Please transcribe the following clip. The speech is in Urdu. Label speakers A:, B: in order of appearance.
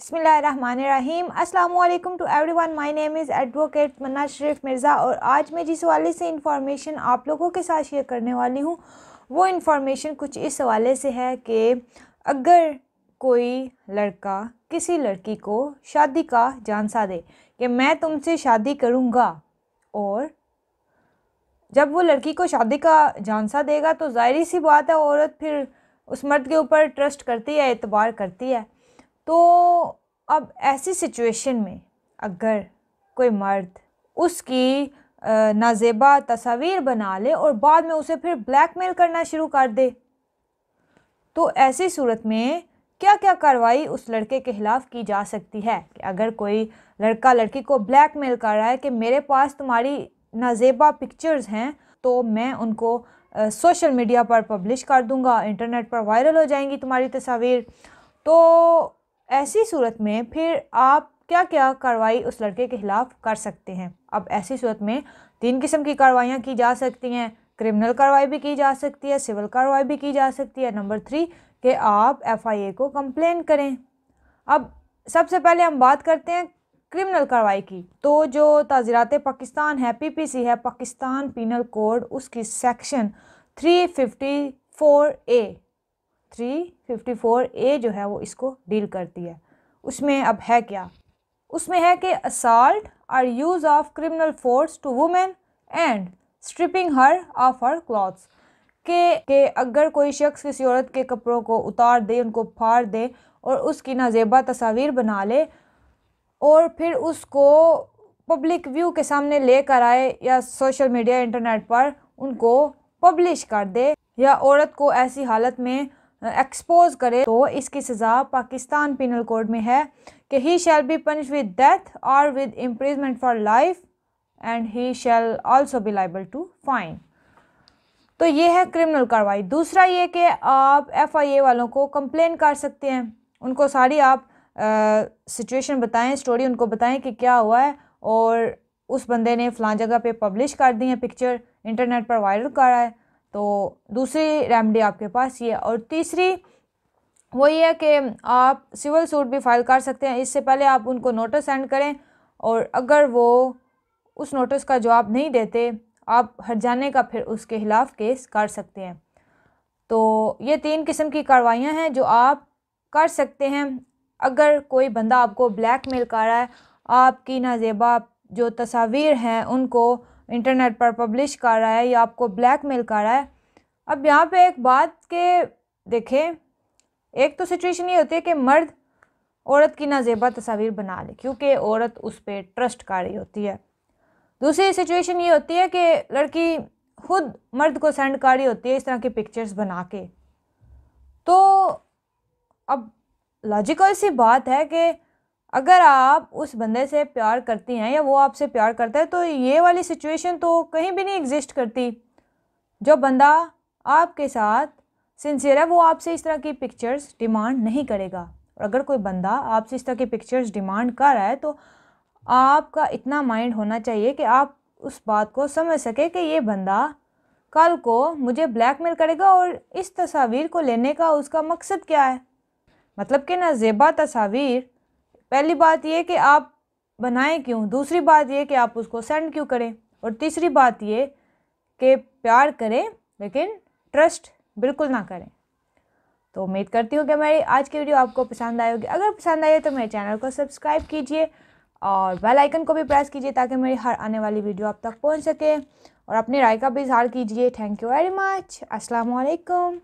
A: بسم اللہ الرحمن الرحیم السلام علیکم to everyone my name is advocate Munna Sharif Mirza اور آج میں جس حوالے سے انفارمیشن آپ لوگوں کے ساتھ شیئر کرنے والی ہوں، وہ انفارمیشن کچھ اس حوالے سے ہے کہ اگر کوئی لڑکا کسی لڑکی کو شادی کا جانسا دے کہ میں تم سے شادی کروں گا اور جب وہ لڑکی کو شادی کا جانسا دے گا تو ظاہری سی بات ہے، عورت پھر اس مرد کے اوپر ٹرسٹ کرتی ہے، اعتبار کرتی ہے۔ تو اب ایسی سچویشن میں اگر کوئی مرد اس کی نازیبا تصاویر بنا لے اور بعد میں اسے پھر بلیک میل کرنا شروع کر دے، تو ایسی صورت میں کیا کیا کارروائی اس لڑکے کے خلاف کی جا سکتی ہے؟ کہ اگر کوئی لڑکا لڑکی کو بلیک میل کر رہا ہے کہ میرے پاس تمہاری نازیبا پکچرز ہیں، تو میں ان کو سوشل میڈیا پر پبلش کر دوں گا انٹرنیٹ پر وائرل ہو جائیں گی تمہاری تصاویر، تو ایسی صورت میں پھر آپ کیا کیا کارروائی اس لڑکے کے خلاف کر سکتے ہیں؟ اب ایسی صورت میں تین قسم کی کاروائیاں کی جا سکتی ہیں۔ کرمنل کارروائی بھی کی جا سکتی ہے سول کارروائی بھی کی جا سکتی ہے۔ نمبر تھری، کہ آپ ایف آئی اے کو کمپلین کریں۔ اب سب سے پہلے ہم بات کرتے ہیں کرمنل کارروائی کی۔ تو جو تعزیرات پاکستان ہے پی پی سی ہے، پاکستان پینل کوڈ اس کی section three fifty four A three fifty four A جو ہے وہ اس کو ڈیل کرتی ہے۔ اس میں اب ہے کیا؟ اس میں ہے کہ assault or use of criminal force to woman and stripping her off her clothes کہ کہ اگر کوئی شخص کسی عورت کے کپڑوں کو اتار دے، ان کو پھاڑ دے اور اس کی نازیبا تصاویر بنا لے اور پھر اس کو پبلک ویو کے سامنے لے کر آئے یا سوشل میڈیا انٹرنیٹ پر ان کو پبلش کر دے یا عورت کو ایسی حالت میں ایکسپوز کرے تو اس کی سزا پاکستان پینل کوڈ میں ہے کہ he shall be punished with death اور with imprisonment for life and he shall also be liable to fine تو یہ ہے کرمنل کاروائی۔ دوسرا یہ کہ آپ ایف آئی اے والوں کو کمپلین کر سکتے ہیں۔ ان کو ساری آپ سچویشن بتائیں اسٹوری ان کو بتائیں کہ کیا ہوا ہے اور اس بندے نے فلاں جگہ پہ پبلش کر دی ہیں پکچر انٹرنیٹ پر وائرل کر رہا ہے۔ تو دوسری ریمڈی آپ کے پاس یہ اور تیسری وہ یہ ہے کہ آپ سول سوٹ بھی فائل کر سکتے ہیں۔ اس سے پہلے آپ ان کو نوٹس سینڈ کریں اور اگر وہ اس نوٹس کا جواب نہیں دیتے، آپ ہٹ جانے کا پھر اس کے خلاف کیس کر سکتے ہیں۔ تو یہ تین قسم کی کاروائیاں ہیں جو آپ کر سکتے ہیں۔ اگر کوئی بندہ آپ کو بلیک میل کر رہا ہے، آپ کی نازیبا جو تصاویر ہیں، ان کو انٹرنیٹ پر پبلش کر رہا ہے یا آپ کو بلیک میل کر رہا ہے۔ اب یہاں پہ ایک بات کہ دیکھیں۔ ایک تو سچویشن یہ ہوتی ہے کہ مرد عورت کی نازیبا تصاویر بنا لے، کیونکہ عورت اس پہ ٹرسٹ کر رہی ہوتی ہے۔ دوسری سچویشن یہ ہوتی ہے کہ لڑکی خود مرد کو سینڈ کر رہی ہوتی ہے اس طرح کی پکچرز بنا کے۔ تو اب لاجیکل سی بات ہے کہ اگر آپ اس بندے سے پیار کرتی ہیں یا وہ آپ سے پیار کرتا ہے، تو یہ والی سچویشن تو کہیں بھی نہیں ایگزسٹ کرتی۔ جو بندہ آپ کے ساتھ سنسیئر ہے، وہ آپ سے اس طرح کی پکچرز ڈیمانڈ نہیں کرے گا۔ اور اگر کوئی بندہ آپ سے اس طرح کی پکچرز ڈیمانڈ کر رہا ہے، تو آپ کا اتنا مائنڈ ہونا چاہیے کہ آپ اس بات کو سمجھ سکے کہ یہ بندہ کل کو مجھے بلیک میل کرے گا اور اس تصاویر کو لینے کا اس کا مقصد کیا ہے۔ مطلب کہ نہ زیبا تصاویر پہلی بات یہ کہ آپ بنائیں کیوں؟ دوسری بات یہ کہ آپ اس کو سینڈ کیوں کریں؟ اور تیسری بات یہ کہ پیار کریں لیکن ٹرسٹ بالکل نہ کریں۔ تو امید کرتی ہوں کہ میری آج کی ویڈیو آپ کو پسند آئے ہوگی۔ اگر پسند آئے تو میرے چینل کو سبسکرائب کیجیے اور بیل آئیکن کو بھی پریس کیجیے تاکہ میری ہر آنے والی ویڈیو آپ تک پہنچ سکے۔ اور اپنی رائے کا بھی اظہار کیجیے۔ تھینک یو ویری مچ السلام علیکم